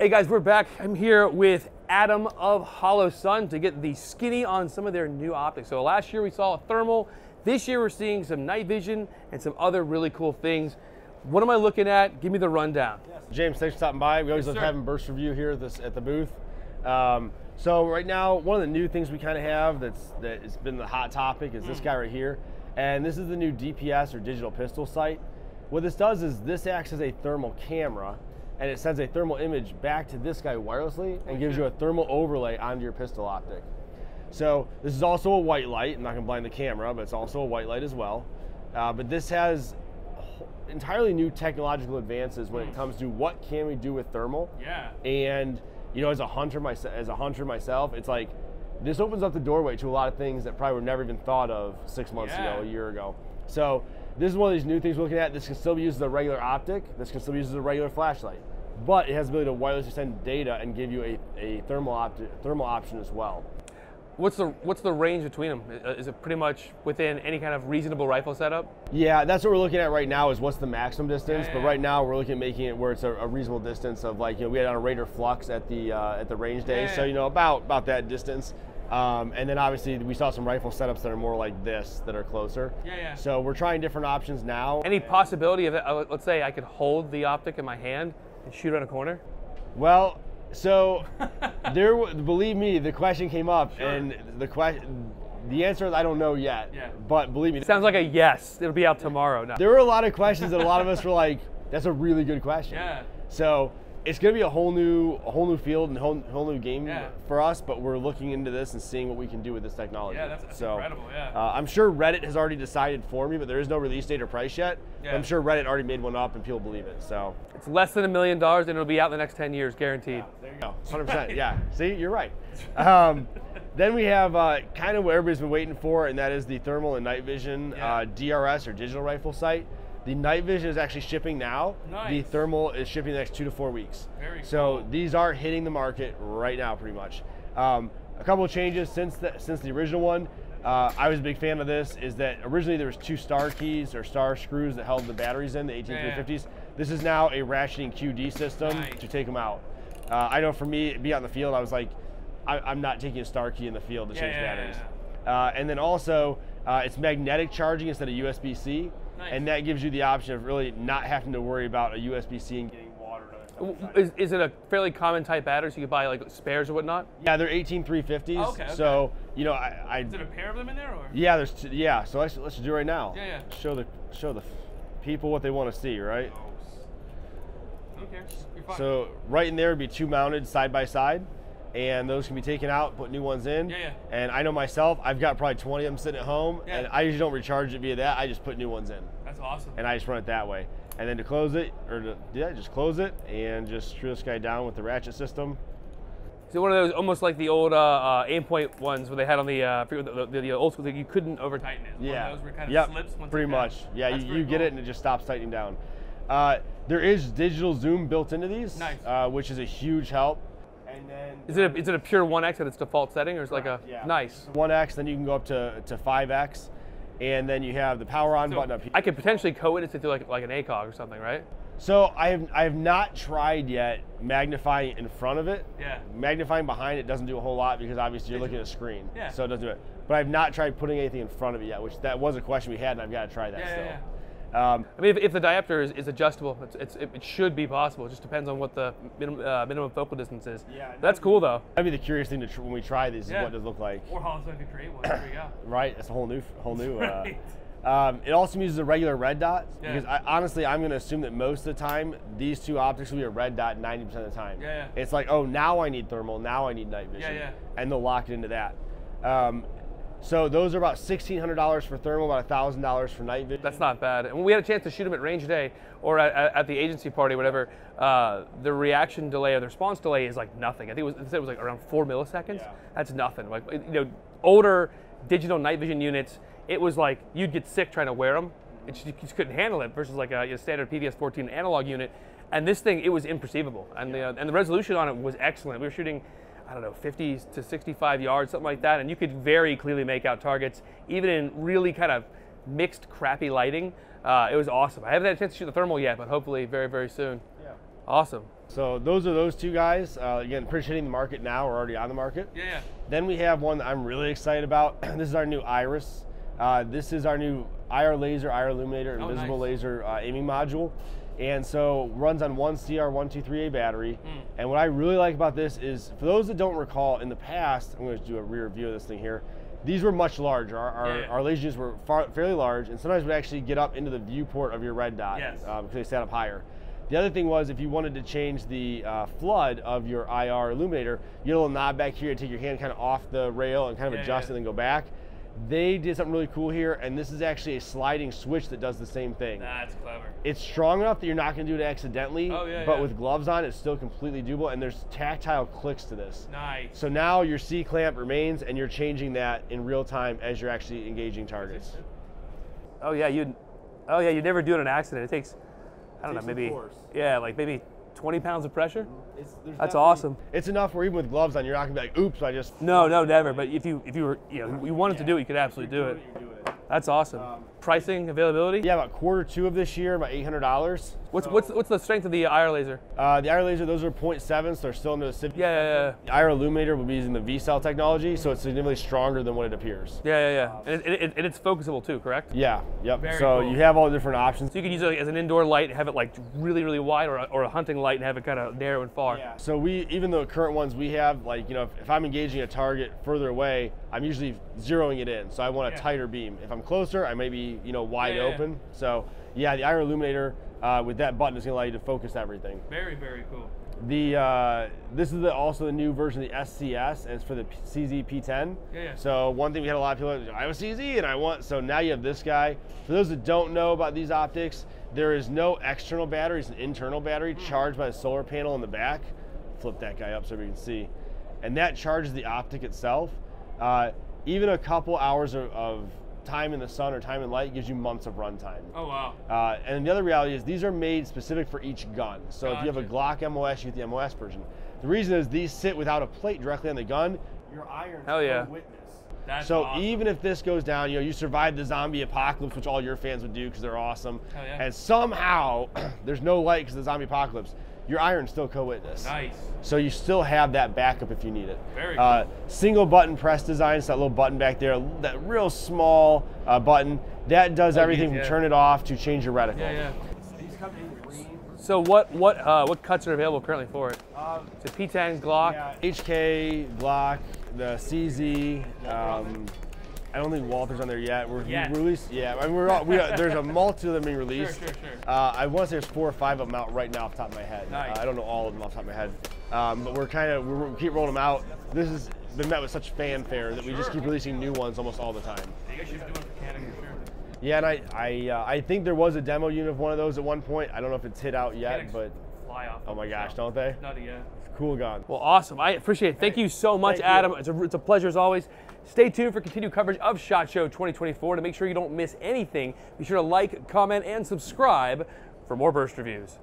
Hey guys, we're back. I'm here with Adam of Holosun to get the skinny on some of their new optics. So last year we saw a thermal. This year we're seeing some night vision and some other really cool things. What am I looking at? Give me the rundown. James, thanks for stopping by. We always Yes, love sir. having burst review here at, this, at the booth. Um, so right now, one of the new things we kind of have that's that has been the hot topic is Hmm. this guy right here, and this is the new DPS or digital pistol sight. What this does is this acts as a thermal camera, and it sends a thermal image back to this guy wirelessly and gives you a thermal overlay onto your pistol optic. So this is also a white light. I'm not to blind the camera, but it's also a white light as well. Uh, but this has entirely new technological advances when it comes to what can we do with thermal. Yeah. And you know, as a hunter, my, as a hunter myself, it's like this opens up the doorway to a lot of things that probably were never even thought of six months Yeah. ago, a year ago. So this is one of these new things we're looking at. This can still be used as a regular optic. This can still be used as a regular flashlight, but it has the ability to wirelessly send data and give you a, a thermal opti- thermal option as well. What's the what's the range between them? Is it pretty much within any kind of reasonable rifle setup? Yeah, that's what we're looking at right now is what's the maximum distance. Yeah, But right now we're looking at making it where it's a, a reasonable distance of like you know we had on a Raider Flux at the uh, at the range day, Yeah, so you know about about that distance. Um, and then obviously we saw some rifle setups that are more like this that are closer. Yeah, yeah. So we're trying different options now. Any possibility of, uh, let's say, I could hold the optic in my hand and shoot around a corner? Well, so there, believe me, the question came up, Sure. and the question, the answer is I don't know yet. Yeah. But believe me, Sounds like a yes. It'll be out tomorrow. No. there were a lot of questions that a lot of us were like, "That's a really good question." Yeah. So it's going to be a whole new, a whole new field and whole, whole new game Yeah. for us. But we're looking into this and seeing what we can do with this technology. Yeah, that's- that's so, incredible, yeah. Uh, I'm sure Reddit has already decided for me, but there is no release date or price yet. Yeah. I'm sure Reddit already made one up and people believe it. So It's less than a million dollars and it'll be out in the next 10 years, guaranteed. there you go, 100%. Yeah. See, you're right. Um, then we have uh, kind of what everybody's been waiting for, and that is the thermal and night vision Yeah. uh, DRS or digital rifle sight. The night vision is actually shipping now. The thermal is shipping the next two to four weeks. Very so cool. these are hitting the market right now, pretty much. Um, a couple of changes since the, since the original one. Uh, I was a big fan of this. Is that originally there was two star keys or star screws that held the batteries in the 18350s. This is now a ratcheting QD system Nice. to take them out. Uh, I know for me, be out in the field, I was like, I, I'm not taking a star key in the field to Yeah, change yeah, yeah, batteries. Uh, and then also, uh, it's magnetic charging instead of USB-C, Nice. and that gives you the option of really not having to worry about a USB-C and getting water. and Is, is it a fairly common type battery so you could buy like spares or whatnot? Yeah, they're 18350s. Oh, okay, okay. So you know, I. Is it a pair of them in there or? yeah, there's t- yeah. So let's let's do it right now. Yeah, yeah. Show the show the people what they want to see, right? Oh, fine. So right in there would be two mounted side by side, and those can be taken out, put new ones in. Yeah, yeah. And I know myself, I've got probably 20 of them sitting at home, Yeah. and I usually don't recharge it via that. I just put new ones in, That's awesome. and I just run it that way. And then to close it, or to, yeah, just close it and just screw this guy down with the ratchet system. So one of those almost like the old uh, uh, Aimpoint ones where they had on the, uh, I forget what the, the, the old school thing, you couldn't over tighten it. Yeah. One of those where it kind of yep. slips once Pretty much. down. Yeah, That's you, you get it and it just stops tightening down. Uh, there is digital zoom built into these, Nice. uh, which is a huge help. And then Is it a, is it a pure 1x at its default setting or is it like a Yeah. nice? 1x, then you can go up to, to 5x, and then you have the power on So button up here. I could potentially co-witness it through like like an ACOG or something, right? So I have I have not tried yet magnifying in front of it. Yeah. Magnifying behind it doesn't do a whole lot because obviously you're looking at a screen. Yeah. So it doesn't do it. But I've not tried putting anything in front of it yet, which that was a question we had, and I've got to try that Yeah, still. yeah, Um, I mean, if, if the diopter is, is adjustable, it's, it's, it, it should be possible. It just depends on what the minimum, uh, minimum focal distance is. Yeah, That's cool though. that'd be the curious thing to tr- when we try this Yeah. is what does it look like. Or how Holosun could create one. There we go. Right? It's a whole new whole new. Uh, um, it also uses a regular red dot Yeah. because I, honestly, I'm going to assume that most of the time these two optics will be a red dot 90% of the time. Yeah, yeah. It's like, oh, now I need thermal, now I need night vision, yeah. and they'll lock it into that. Um, so those are about $1,600 for thermal, about $1,000 for night vision. That's not bad. And when we had a chance to shoot them at range day or at, at, the agency party, whatever, uh, the reaction delay or the response delay is like nothing. I think it was, it was like around four milliseconds. Yeah. That's nothing. Like you know, older digital night vision units, it was like you'd get sick trying to wear them. It just, you just couldn't handle it versus like a, you know, standard PVS-14 analog unit. And this thing, it was imperceivable. And the uh, and the resolution on it was excellent. We were shooting. I don't know, 50 to 65 yards, something like that, and you could very clearly make out targets, even in really kind of mixed, crappy lighting. Uh, it was awesome. I haven't had a chance to shoot the thermal yet, but hopefully very, very soon. Yeah. Awesome. So those are those two guys. Uh, again, pretty hitting the market now. We're already on the market. Yeah, yeah. Then we have one that I'm really excited about. this is our new Iris. Uh, this is our new IR laser, IR illuminator, Oh, invisible nice. laser uh, aiming module. And so runs on one CR123A battery. Hmm. And what I really like about this is, for those that don't recall, in the past, I'm going to do a rear view of this thing here. These were much larger. Our, our, Yeah, our were far, fairly large, and sometimes would actually get up into the viewport of your red dot Yes. uh, because they sat up higher. The other thing was if you wanted to change the uh, flood of your IR illuminator, you get a little knob back here, to take your hand kind of off the rail and kind of Yeah, adjust yeah. and then go back. They did something really cool here, and this is actually a sliding switch that does the same thing. That's clever. It's strong enough that you're not going to do it accidentally, Oh, yeah, but yeah. with gloves on, it's still completely doable, and there's tactile clicks to this. Nice. So now your C clamp remains, and you're changing that in real time as you're actually engaging targets. Oh yeah, you'd. Oh yeah, you'd never do it in an accident. It takes. I don't Takes know, maybe. force. Yeah, like maybe 20 pounds of pressure. It's, That's awesome. It's enough where even with gloves on, you're not to be like, oops, I just. No, no, never. But if you if you were you know you wanted to do it, you could absolutely do it. Doing it. That's awesome. Um, Pricing, availability. Yeah, about quarter two of this year, about eight hundred dollars. What's what's what's the strength of the IR laser? Uh, the IR laser, those are 0.7, so they're still in the Civ. Yeah, yeah, The IR illuminator will be using the VCSEL technology, so it's significantly stronger than what it appears. yeah, yeah, yeah. And, it, it, and it's focusable too, correct? Yeah, yep. Very so cool. you have all the different options. So you can use it as an indoor light and have it like really, really wide, or a, or a hunting light and have it kind of narrow and far. Yeah. So we, even the current ones we have, like you know, if, if I'm engaging a target further away, I'm usually zeroing it in. So I want a Yeah. tighter beam. If I'm closer, I may be you know wide Yeah, yeah, yeah. open. So yeah, the IR illuminator uh, with that button it's going to allow you to focus everything. Very, very cool. The uh, this is the, also the new version of the SCS, and it's for the P- CZ P10. Yeah, yeah. So one thing we had a lot of people, I have a CZ and I want. So now you have this guy. For those that don't know about these optics, there is no external battery; it's an internal battery Hmm. charged by a solar panel in the back. Flip that guy up so we can see, and that charges the optic itself. Uh, even a couple hours of, of time in the sun or time in light gives you months of runtime. Oh wow. Uh, and the other reality is these are made specific for each gun. So if you have a Glock MOS, you get the MOS version. The reason is these sit without a plate directly on the gun. Your iron Hell yeah. witness. That's so awesome. even if this goes down, you know, you survived the zombie apocalypse, which all your fans would do because they're awesome. Hell yeah. And somehow there's no light because the zombie apocalypse. Your iron's still co-witness. Nice. So you still have that backup if you need it. Very Uh, single button press design, so that little button back there, that real small uh, button, that does Oh, everything yeah. from turn it off to change your reticle. Yeah, yeah. These come in green. So what what uh, what cuts are available currently for it? Uh, So P10, Glock. yeah, HK, Glock, the CZ. Um, I don't think Walther's on there yet. We're we Yet. released, yeah. I mean, we're all, we are, there's a multitude of them being released. Sure, sure, sure. Uh, I want to say there's four or five of them out right now off the top of my head. Nice. Uh, I don't know all of them off the top of my head, um, but we're kind of we keep rolling them out. This has been met with such fanfare that we just keep releasing new ones almost all the time. You guys should be doing for Canon for sure. Yeah, and I I, uh, I think there was a demo unit of one of those at one point. I don't know if it's hit out yet, but fly off. oh my gosh, don't they? Nutty, yeah. Cool gun. Well, awesome. I appreciate it. Thank you so much, you. Adam. It's a, it's a pleasure as always. Stay tuned for continued coverage of SHOT Show 2024. To make sure you don't miss anything, be sure to like, comment, and subscribe for more burst reviews.